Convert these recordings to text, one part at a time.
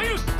参る。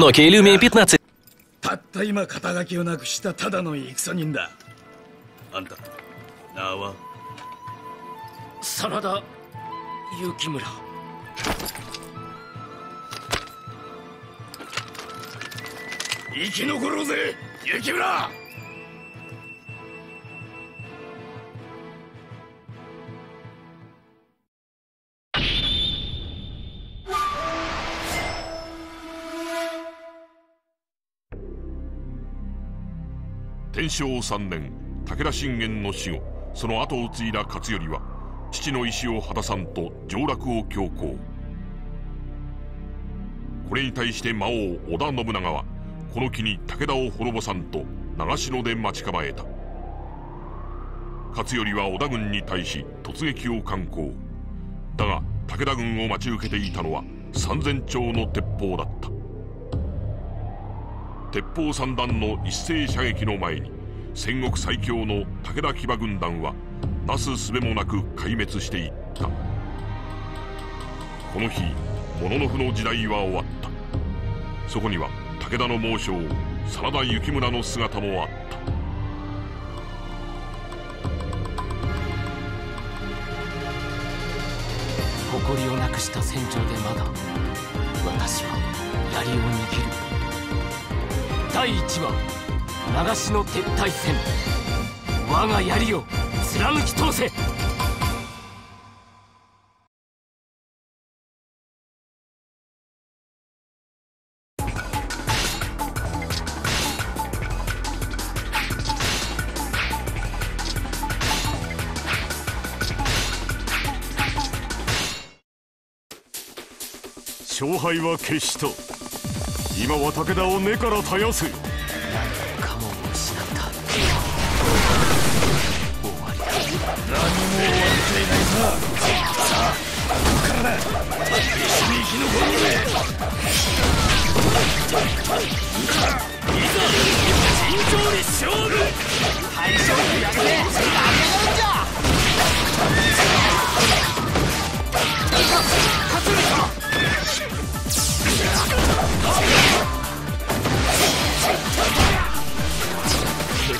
Nokia Lumia 15. たった今肩書きをなくしたただの戦人だ。あんた名は？真田幸村。生き残ろうぜ雪村天正3年武田信玄の死後その後を継いだ勝頼は父の意志を果たさんと上洛を強行。これに対して魔王織田信長はこの機に武田を滅ぼさんと長篠で待ち構えた。勝頼は織田軍に対し突撃を敢行。だが武田軍を待ち受けていたのは三千丁の鉄砲だった。鉄砲三段の一斉射撃の前に戦国最強の武田騎馬軍団はなすすべもなく壊滅していった。この日物の符の時代は終わった。そこには武田の猛将真田幸村の姿もあった。誇りをなくした戦場でまだ私は槍を握る。第一は長篠撤退戦。我が槍を貫き通せ。勝敗は決した今は武田を根から絶やせ。何もかも失った。終わり。だ何も終わっちゃいないささあここからだ一緒に生き残ろうぜいざ尋常に勝負敗者をやめて負けなんじゃ勝つのか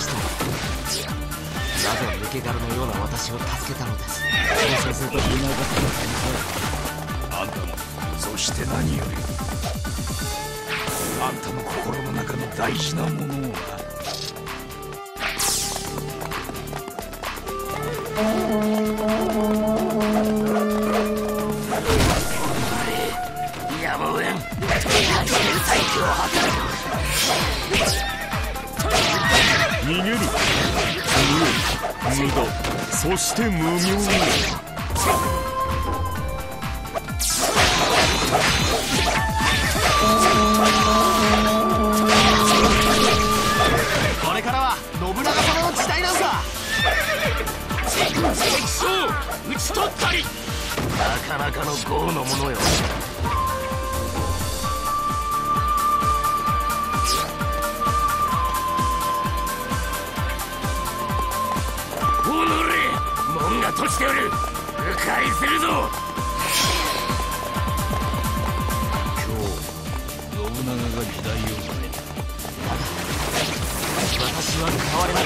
したなぜ抜け殻のような私を助けたのですそうさせた今があんたもそして何よりあんたの心の中の大事なものをなやむをえん大戦最強を図る無駄そして無名。これからは信長様の時代なんさ敵将討ち取ったりなかなかの豪の者よ門が閉じておる。迂回するぞ。信長が時代を変え私は変われない。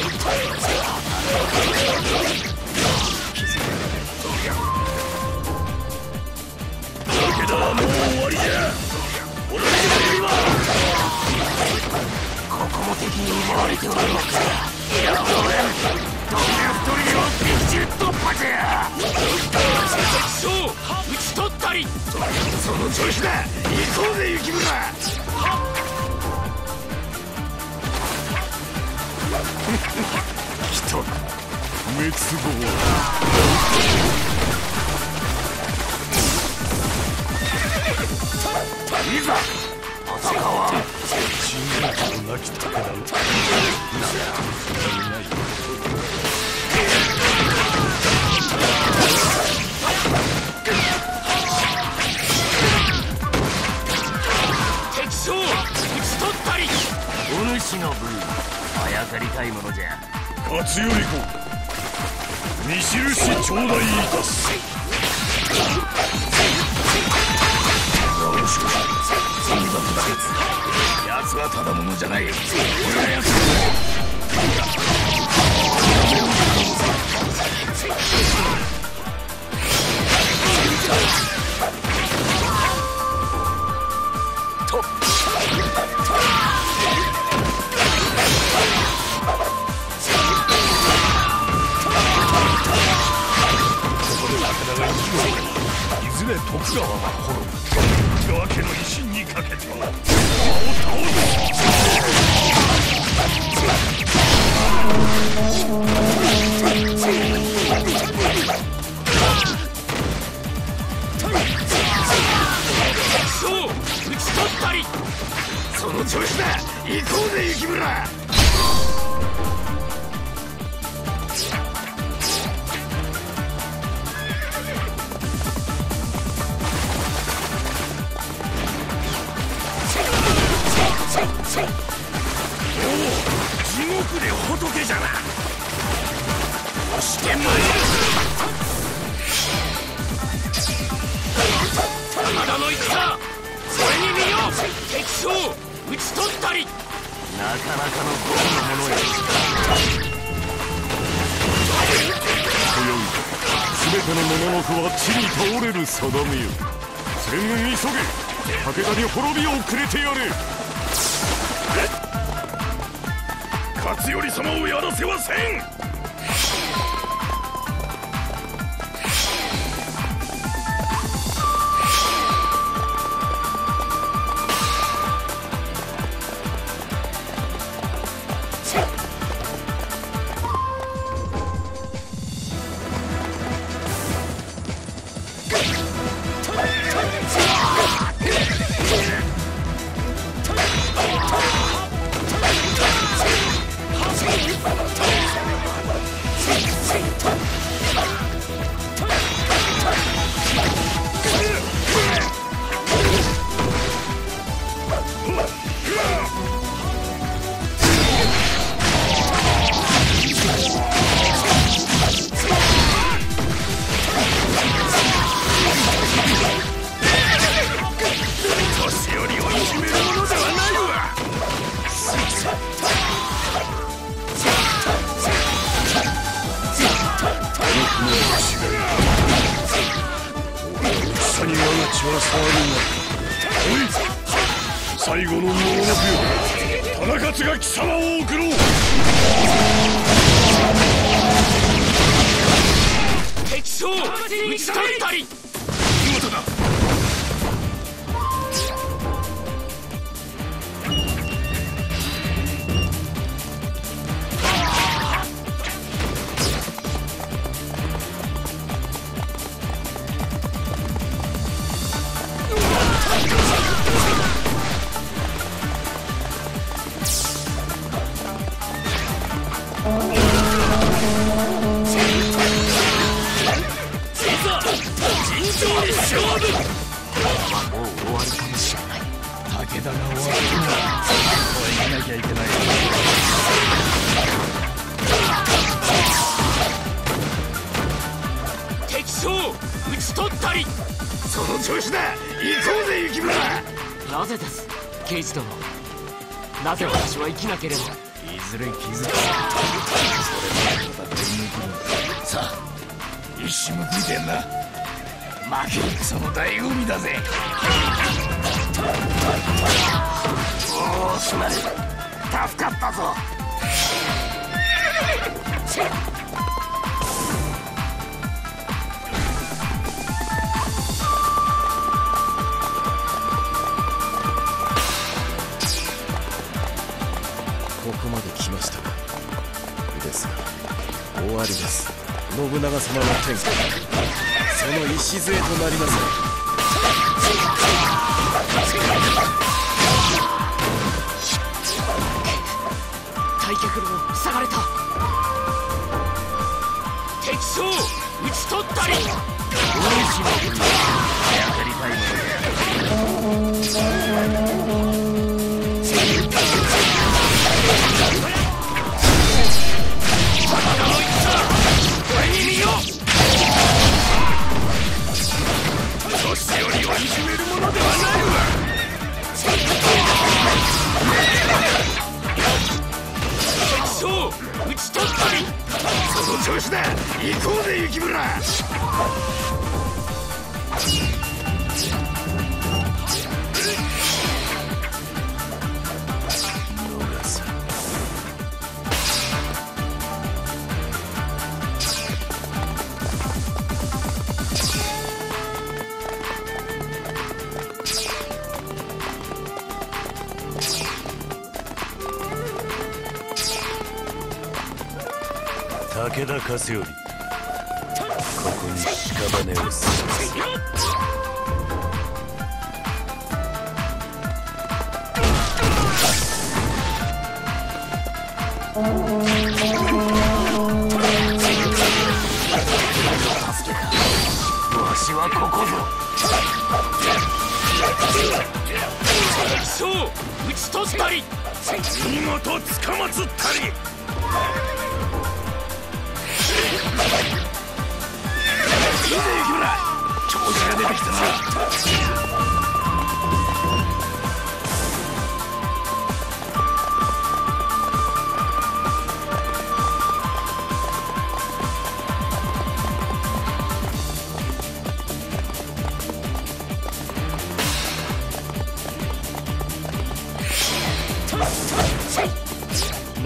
武田はもう終わりじゃ。ここも敵に奪われておるのかいやおれ。どんな一人を的中突破じゃ敵将討ち取っ。たりその調子だ行こうぜ雪村来た滅亡いざ戦わん信頼となき宝の敵あやかりたいものじゃ。勝頼公見印頂戴いたす。しかしそんな奴はただ者じゃない。俺が奴い徳川は滅ぶ徳川家の威信にかけて魔を倒す将討ち取ったりその調子だ行こうぜ雪村将討ち取ったり。なかなかの豪の者よ。今宵全ての者の不は地に倒れる定めよ。全軍急げ。武田に滅びをくれてやれ。勝頼様をやらせはせんきなければ。いずれ気づくそれまで戦い抜くのさあ一矢報いてんな。負け戦の醍醐味だぜ。おおすまる助かったぞ。信長様の天下。その礎となります。退却路塞がれた。敵将討ち取ったり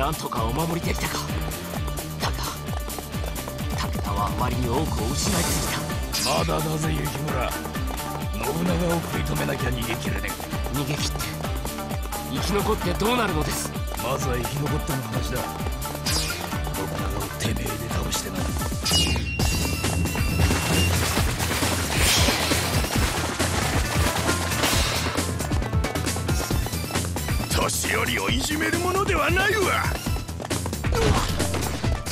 なんとかお守りできたか。だが武田はあまりに多くを失いすぎた。まだだぜ雪村。信長を食い止めなきゃ逃げ切れね逃げ切って生き残ってどうなるのです。えまずは生き残っての話だ。信長をてめえで倒してな年寄りをいじめるものではないわ。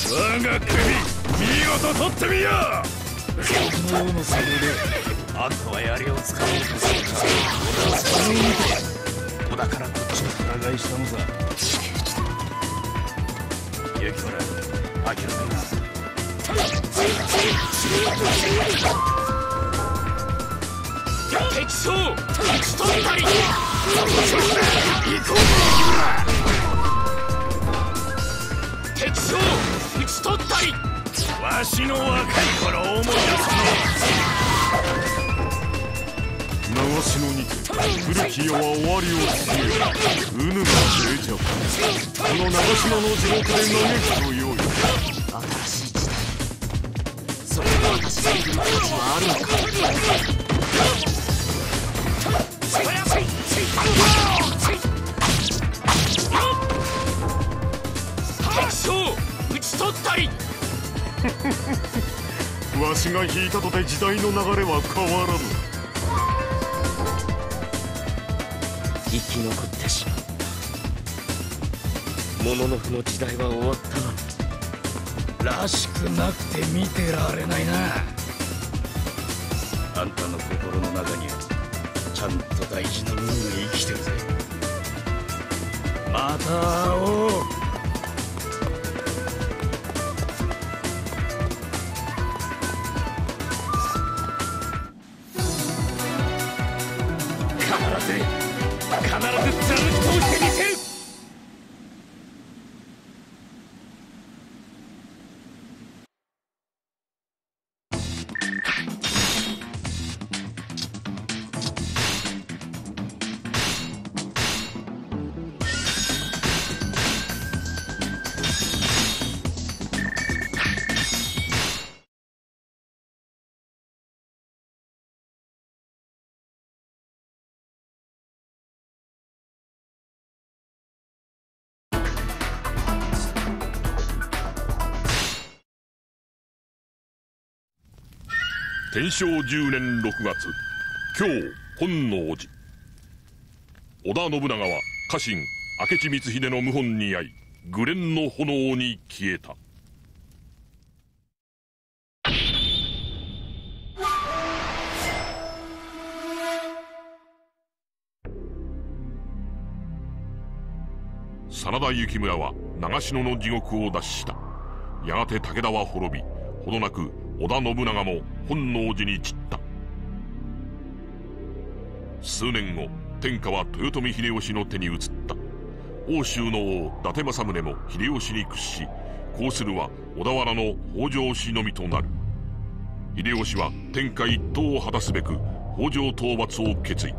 我が首見事取ってみよう。僕のであんたは槍を使おう。とするか俺はそれを見て子だからこっちを裏返したのさ諦めな敵将討ち取ったり敵将討ち取ったりわしの若い頃を思い出す長篠にて古き世は終わりを告げうぬが定着この長篠の地獄で嘆くとよい新しい時代それが私が生きる価値はあるのか。り わしが引いたとて時代の流れは変わらぬ。生き残ってしまったモノノフの時代は終わったのに。らしくなくて見てられないな。あんたの心の中にはちゃんと大事なものが生きてるぜ。また会おう必ず天正10年6月今日本能寺。織田信長は家臣明智光秀の謀反に遭いグレンの炎に消えた。真田幸村は長篠の地獄を脱した。やがて武田は滅びほどなく織田信長も本能寺に散った。数年後天下は豊臣秀吉の手に移った。欧州の王伊達政宗も秀吉に屈しこうするは小田原の北条氏のみとなる。秀吉は天下一統を果たすべく北条討伐を決意。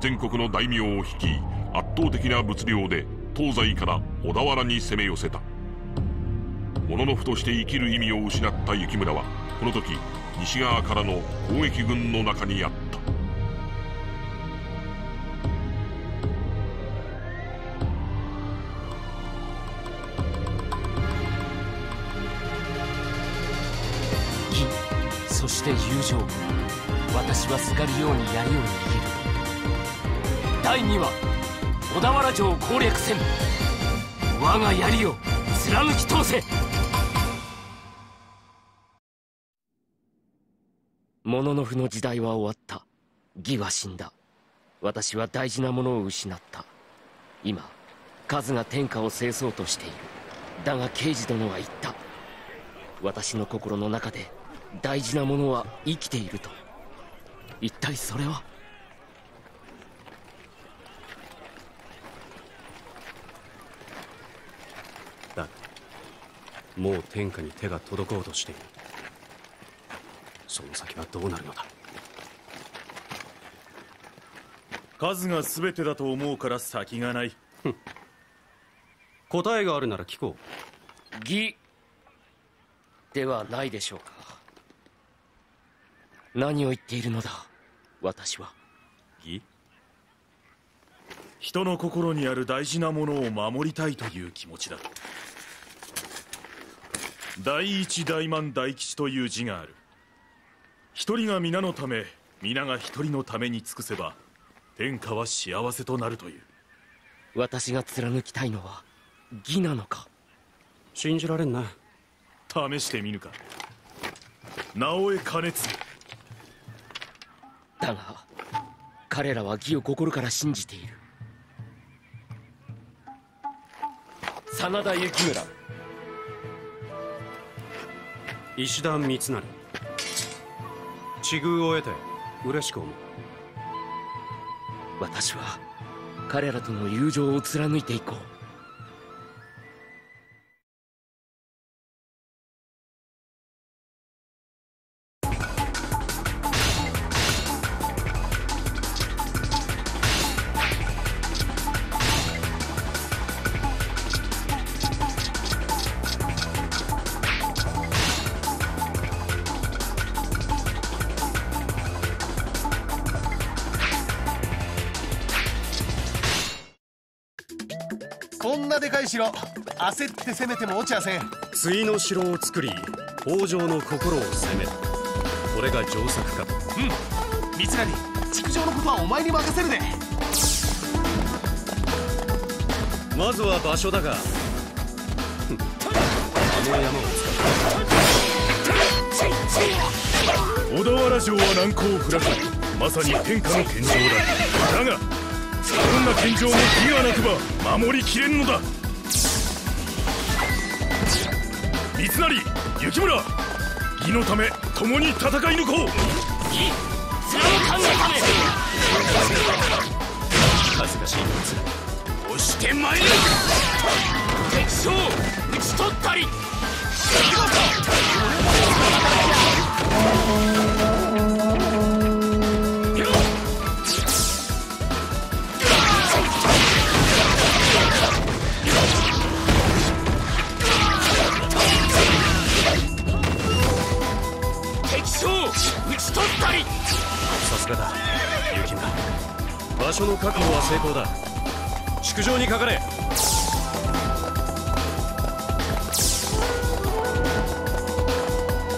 全国の大名を率い圧倒的な物量で東西から小田原に攻め寄せた。物のふとして生きる意味を失った幸村はこの時西側からの攻撃軍の中にあった。義そして友情。私はすがるように槍を握る。第2話小田原城攻略戦。我が槍を貫き通せ。モノノフの時代は終わった。義は死んだ。私は大事なものを失った。今数が天下を制そうとしている。だが刑事殿は言った。私の心の中で大事なものは生きていると。一体それは？だがもう天下に手が届こうとしている。その先はどうなるのだ？数が全てだと思うから先がない。答えがあるなら聞こ義ではないでしょうか。何を言っているのだ？私は。う義人の心にある大事なものを守りたいという気持ちだ。第一大満大吉という字がある一人が皆のため皆が一人のために尽くせば天下は幸せとなるという。私が貫きたいのは義なのか？信じられんな。試してみぬか。直江兼続だが彼らは義を心から信じている。真田幸村。石田三成地遇を得て。嬉しく思う。私は彼らとの友情を貫いていこう。焦って攻めても落ちやせん。対の城を作り北条の心を攻める。これが上策か。と三成築城のことはお前に任せるで。まずは場所だが。あの山を使小田原城は難攻不落。まさに天下の天井だ。だがどんな剣場も義がなくば守りきれんのだ三成雪村。義のため共に戦い抜こう。義それを考えため恥ずかしいやつ押してまいる敵将討ち取ったり。敵がだ雪村場所の確保は成功だ。築城にかかれ。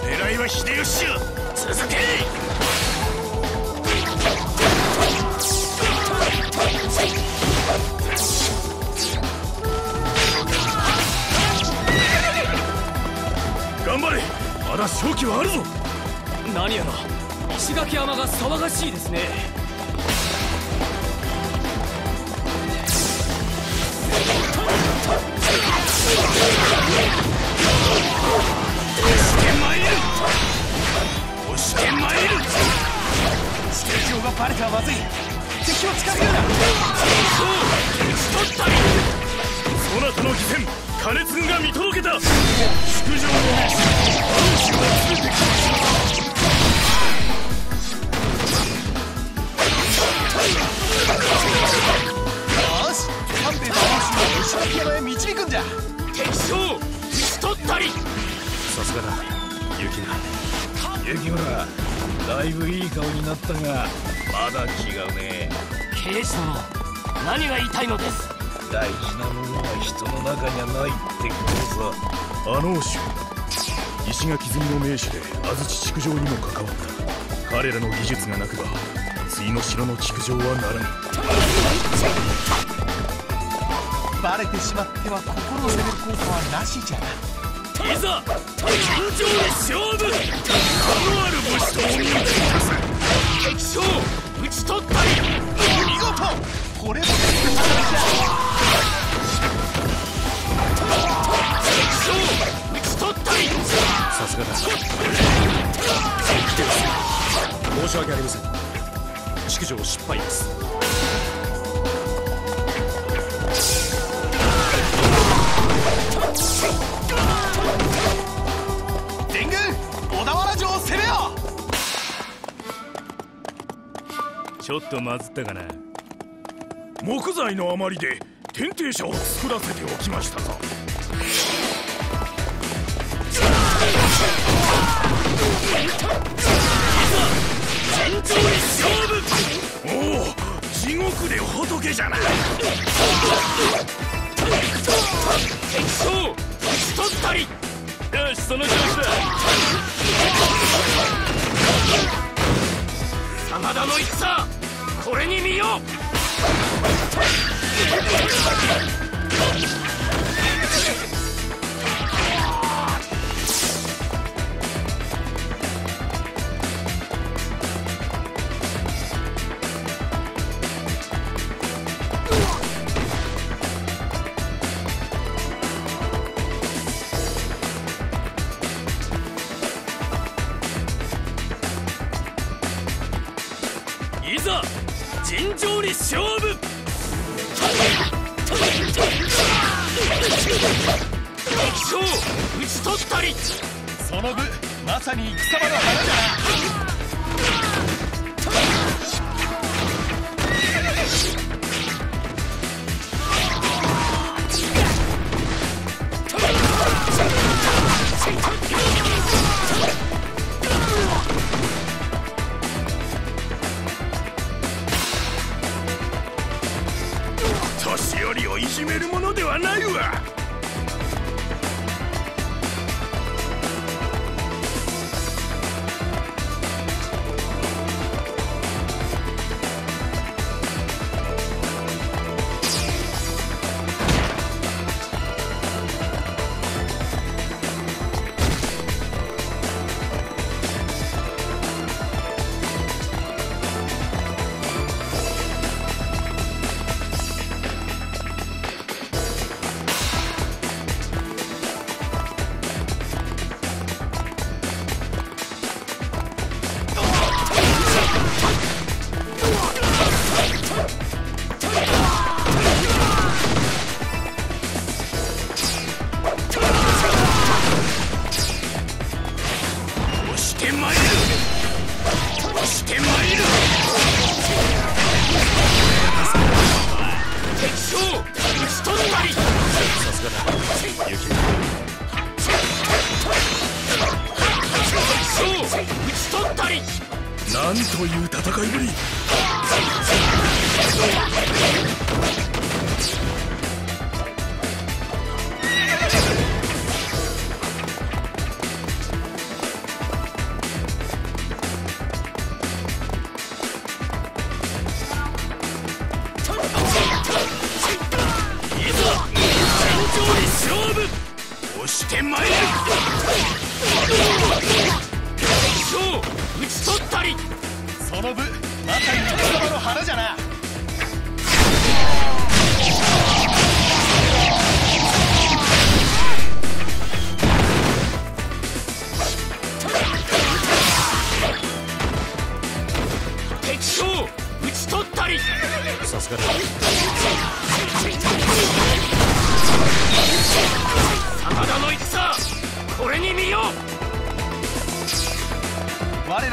狙いは秀吉よ。続け。頑張れ。まだ勝機はあるぞ。何やら石垣山が騒がしいですね。てまいる。押してまいる。敵情がバレてはまずい敵を近づけるな。そなたの義戦金継が見届けた。築城の命主が連れてきよ石垣山へ導くんじゃ。敵将討ち取ったりさすがだ。雪村雪村だいぶいい顔になったが。まだ違うね。刑事殿何が言いたいのです。大事なものは人の中にはないってことさ。あの衆石垣積みの名手で安土築城にも関わった。彼らの技術がなくば次の城の築城はならぬバレてしまっては心を攻める効果はなしじゃない。ざ尋常に勝負ある武士とお見事敵将討ち取ったり見事これも敵の戦い。だ。敵将討ち取ったりさすがだ。敵です申し訳ありません築城失敗です全軍小田原城を攻めよちょっとまずったかな。木材の余りで天帝車を作らせておきましたぞ。尋常に勝負おお地獄で仏じゃな敵その調子だ。真田の戦。これに見よう。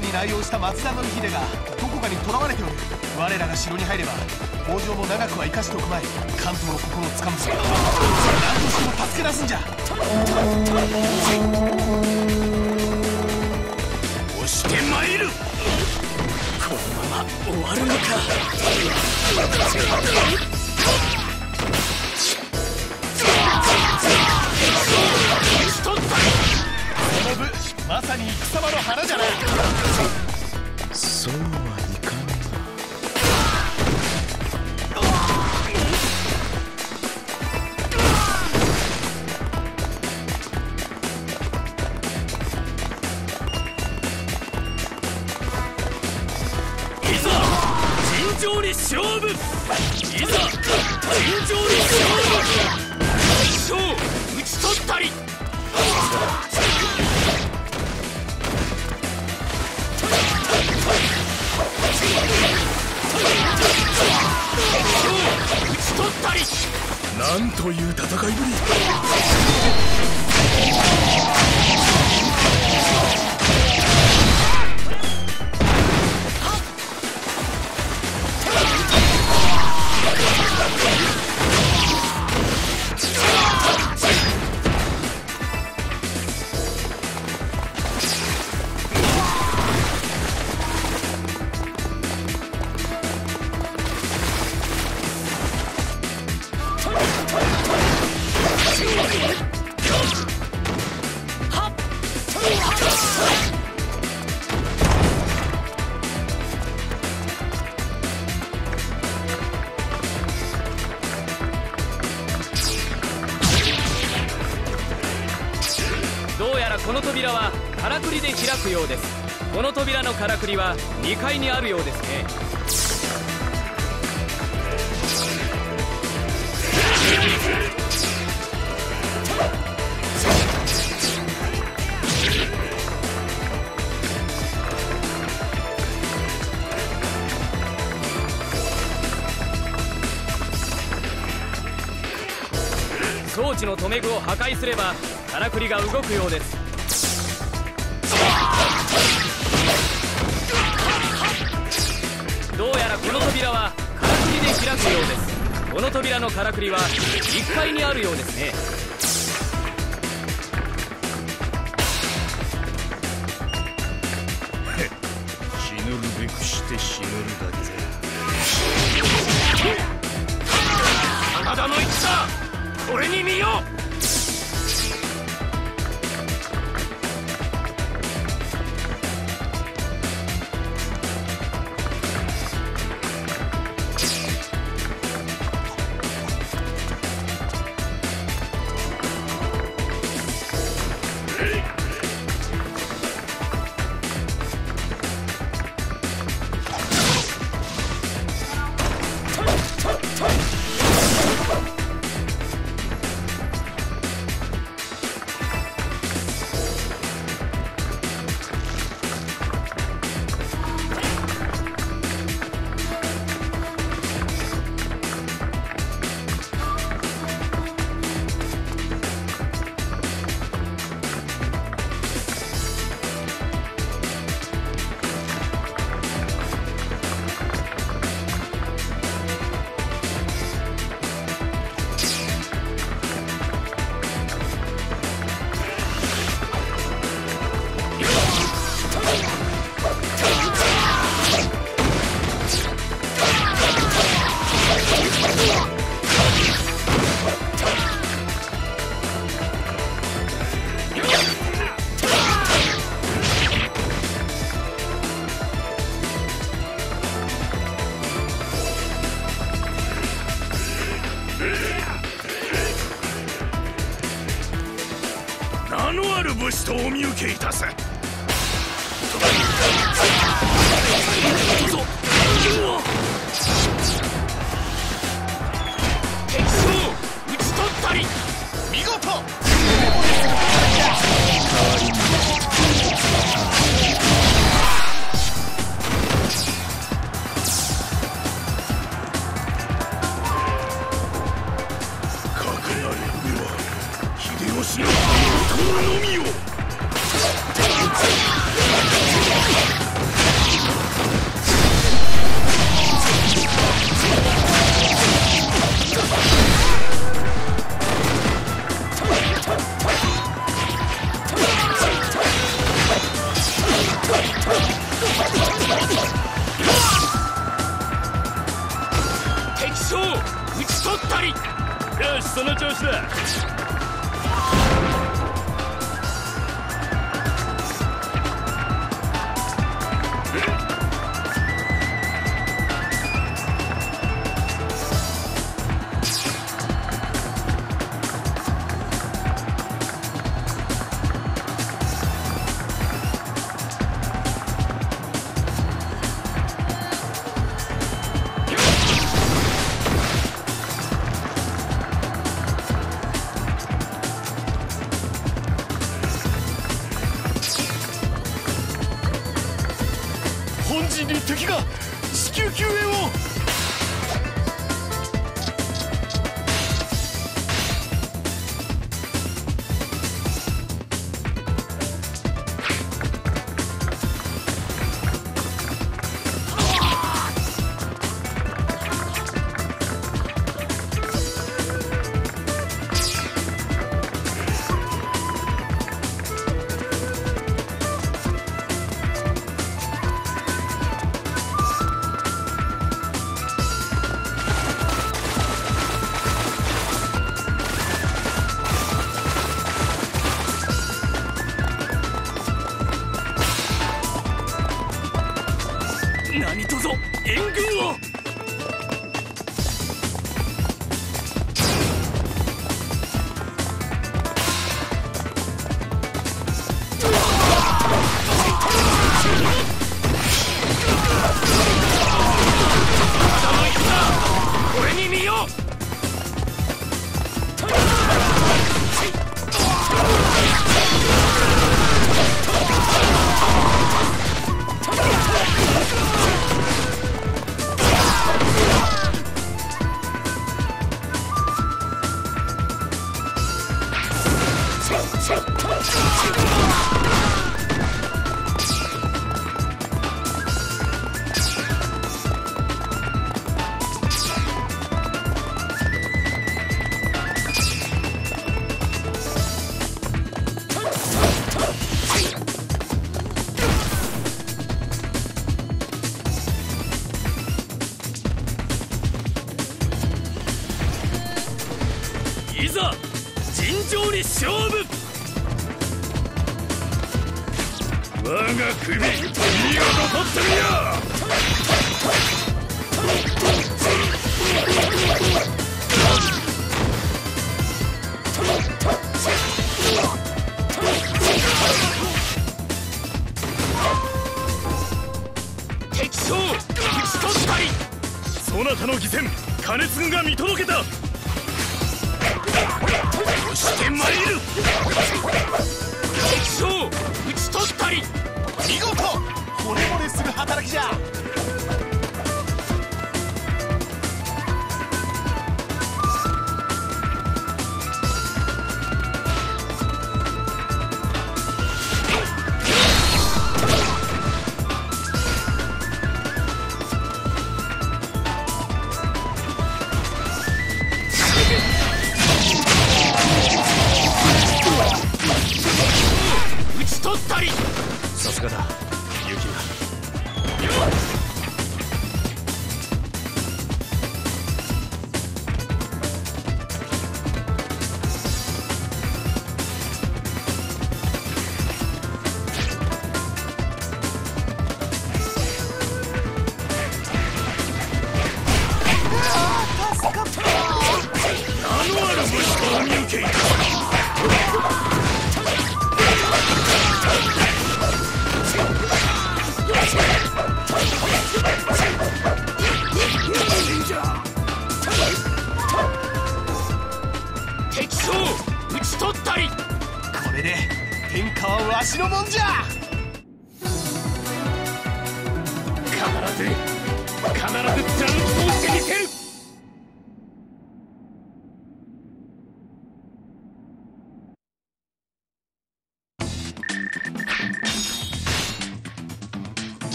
我らに内容した松田の秀がどこかに囚われておる。我らが城に入れば北条も長くは生かしておくまい。関東の心をつかむぜ。何としても助け出すんじゃ。押してまいる。このまま終わるのか。取ったまさに戦場の花じゃなようです。この扉のからくりは2階にあるようですね。装置の留め具を破壊すればからくりが動くようです。のからくりは1階にあるようですね。Ingrid. てまいる。敵将討ち取ったり。見事。骨折れする働きじゃ。哥撒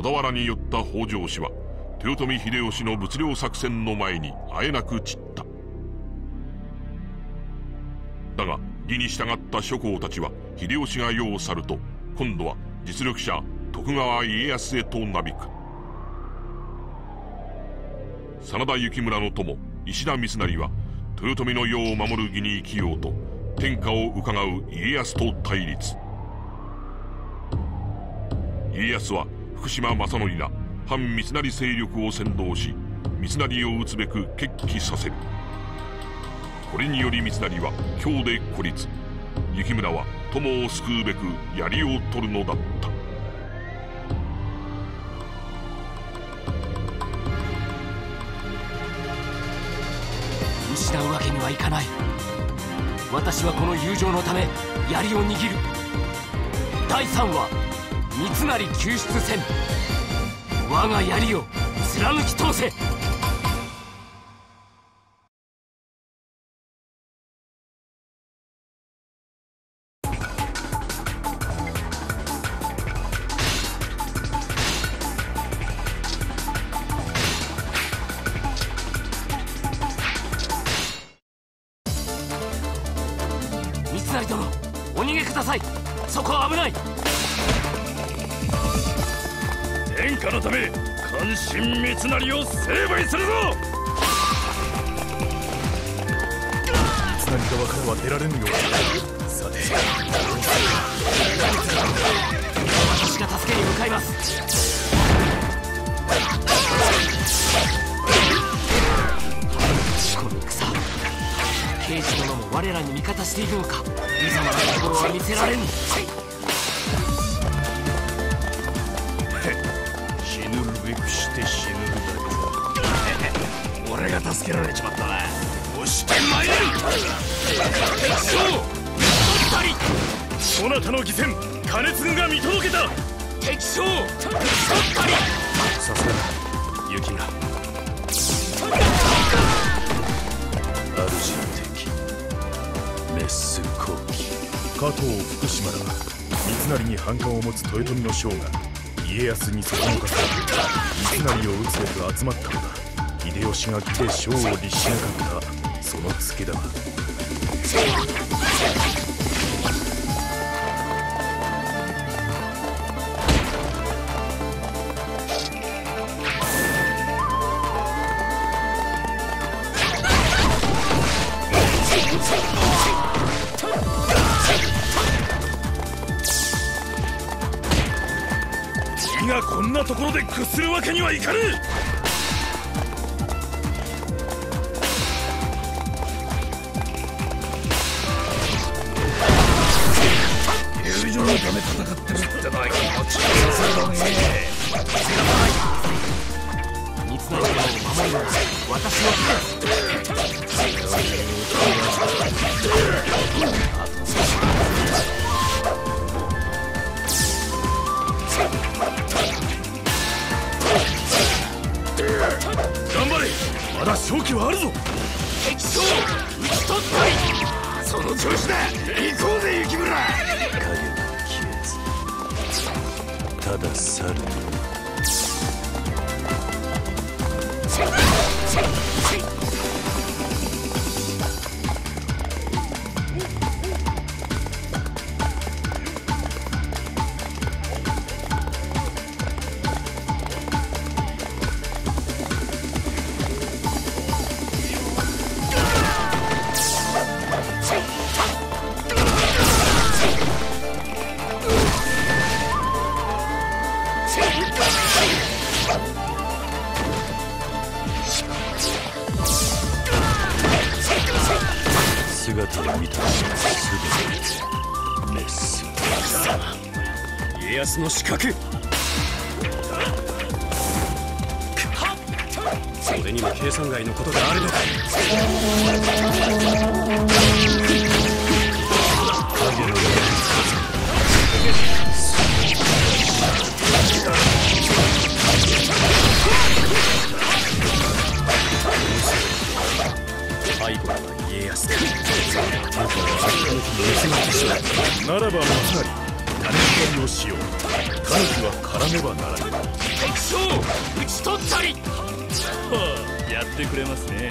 小田原に寄った北条氏は豊臣秀吉の物量作戦の前にあえなく散った。だが義に従った諸侯たちは秀吉が世を去ると今度は実力者徳川家康へとなびく。真田幸村の友石田三成は豊臣の世を守る義に生きようと天下をうかがう家康と対立。家康は福島正則ら反三成勢力を先導し三成を討つべく決起させる。これにより三成は京で孤立。幸村は友を救うべく槍を取るのだった。失うわけにはいかない。私はこの友情のため槍を握る。第3話三成救出戦我が槍を貫き通せ。心三成を成敗するぞ。三成側からは出られぬようだ。さて。私が助けに向かいます。この戦。刑事殿も我らに味方しているのか。無様なところは見せられぬ助けられちまったな。押してまいれそなたの義戦金継が見届けた。敵将さすがだ。雪村主の敵。滅する好機加藤福島ら三成に反感を持つ豊臣の将が家康にそそのかさ三成を討つべく集まったのだ秀吉が来て将を律しなかった。そのツケだ。がこんなところで屈するわけにはいかぬ。それにも計算外のことがあるのか背後は家康だ。中は悪化の木に盗まれてしまうならば松成種取りをしようタヌキは絡めばならぬ敵将討ち取ったり やってくれますね。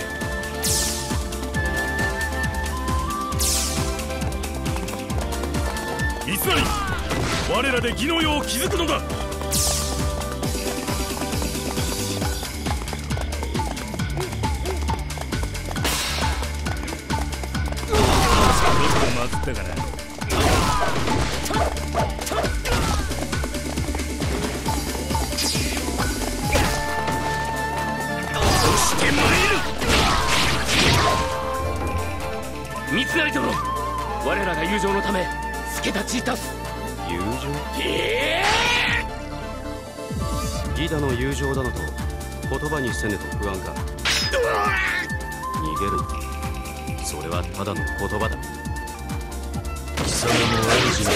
いつなり我らで義の世を築くのだ。ちょっとまずったかな。我らが友情のため助太刀いたす。友情？え義だの友情だのと言葉にせねと不安か逃げるな。それはただの言葉だ。貴様の主の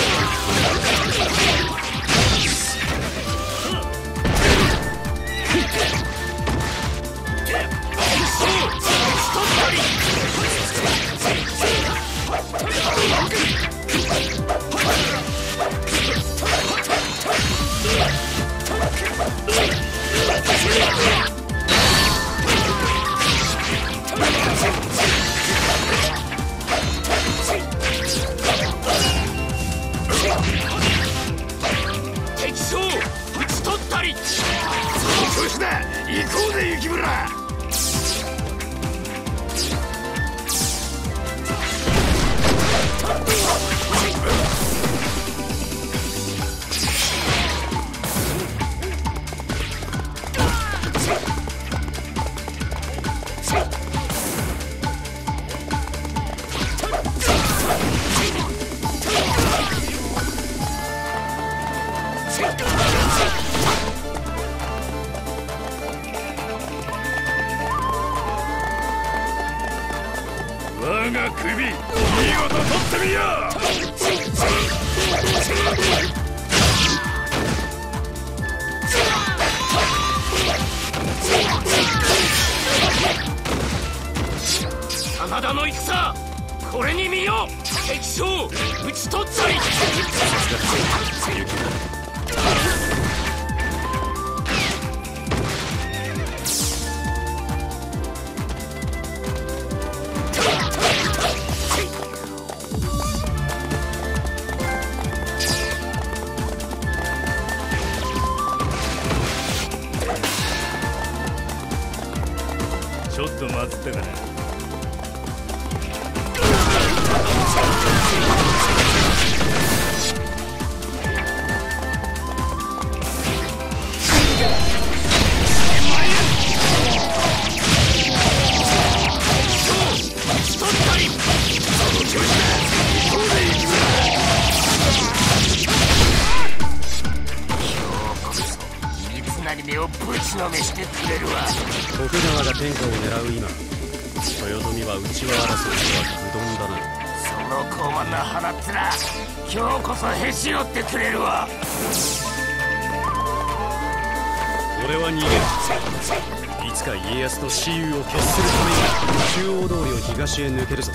東へ抜けるぞ。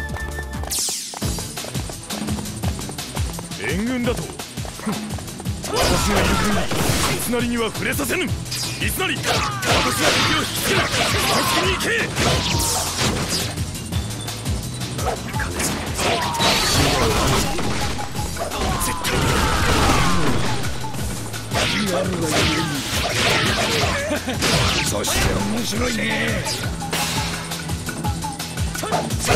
援軍だと。ふん私がいる限り三成には触れさせぬ。三成私が敵を引きつけに行け。そして面白いね討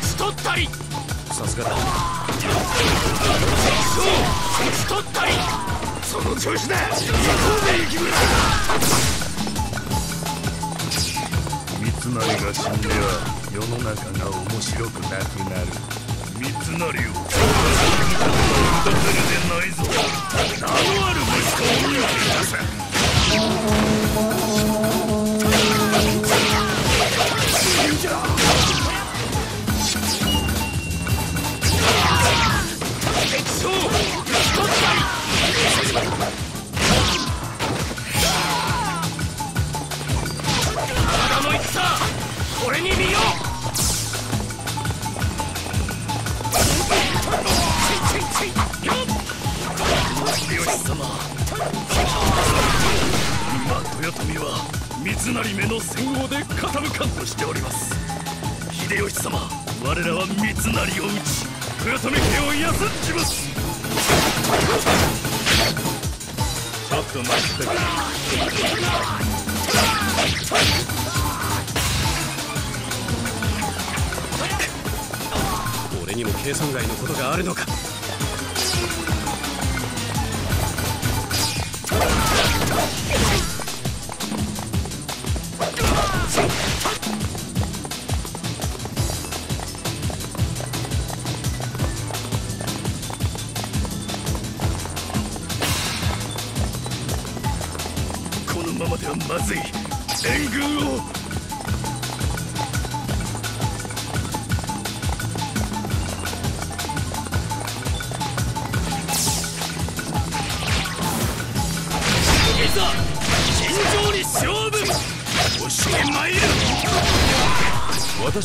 ち取ったり。さすがだ。討ち取ったり。その調子だ。行こうぜ雪村三成が死んでは世の中が面白くなくなる。三つなりを。見たかるでないぞ名のある息子を見分け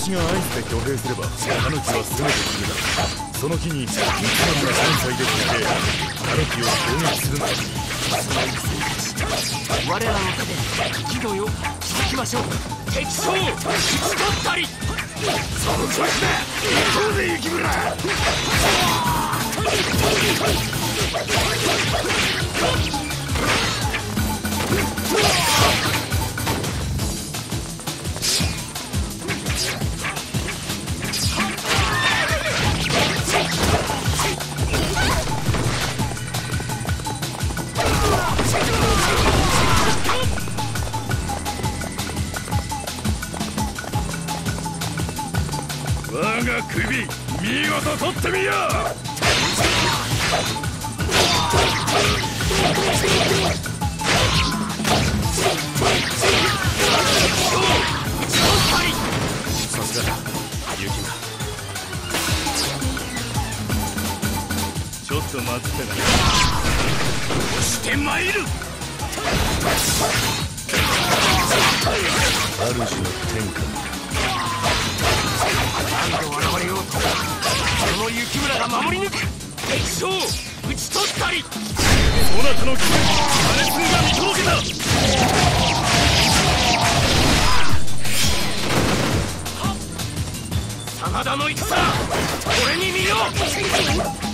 私が合図で挙兵すればタヌキは攻めてくるだ。その日に三成が関西で来てタヌキを攻撃するのだ我らの手で義の世続きましょう。敵将討ち取ったり。その調子だ行こうぜ雪村我が首見事取ってみよさすが。だ雪村ちょっと待ってな。押してまいる主の天下。何度現れようとその雪村が守り抜く敵将討ち取ったり。そなた。の気分破裂が見届けた。真田の戦これに見よう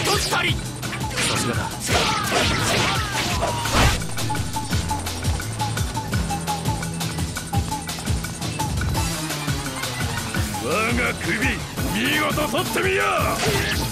討ち取ったりさすがだ。我が首見事取ってみよう。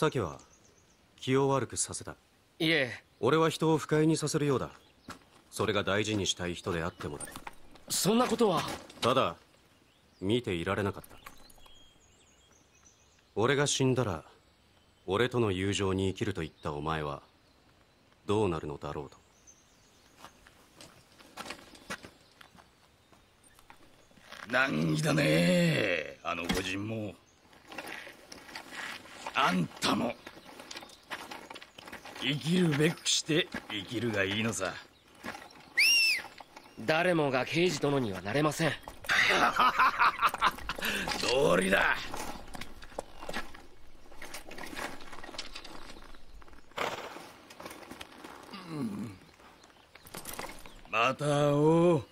サキは気を悪くさせた。いえ。俺は人を不快にさせるようだ。それが大事にしたい人であってもだ。そんなことは。ただ見ていられなかった。俺が死んだら俺との友情に生きると言ったお前はどうなるのだろうと。難儀だねあの御人もあんたも。生きるべくして生きるがいいのさ。誰もが刑事殿にはなれません。通りだ。また会おう